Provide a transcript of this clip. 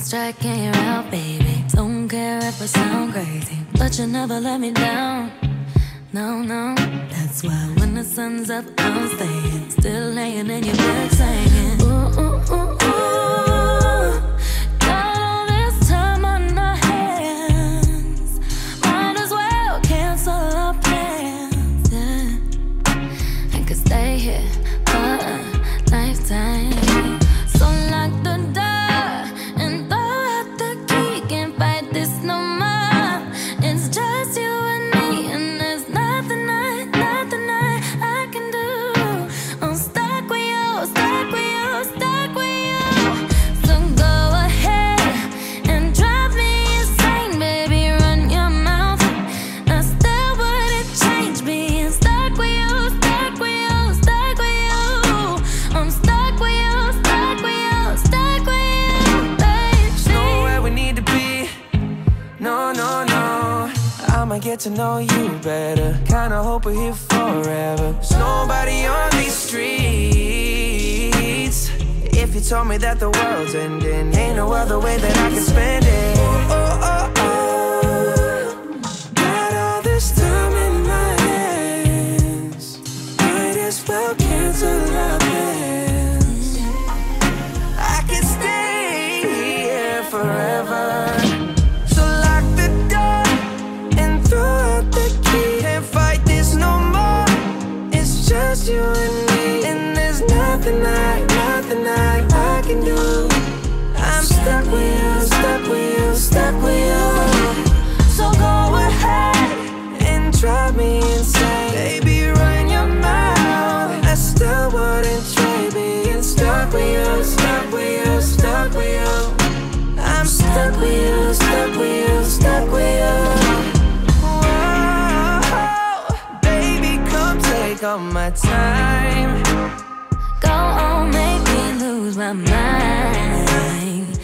striking you out, baby. Don't care if I sound crazy, but you never let me down. No, no, that's why when the sun's up, I'm staying. Still laying in your bed get to know you better. Kinda hope we're here forever. There's nobody on these streets. If you told me that the world's ending, ain't no other way that I can spend it. Oh, oh, oh. Nothing I, nothing I, I can do. I'm stuck with you, stuck with you, stuck with you. So go ahead and drive me insane. Baby, run your mouth. I still wouldn't trade being stuck with you, stuck with you, stuck with you. I'm stuck with you, stuck with you, stuck with you. Whoa, baby, come take all my time. Lose my mind.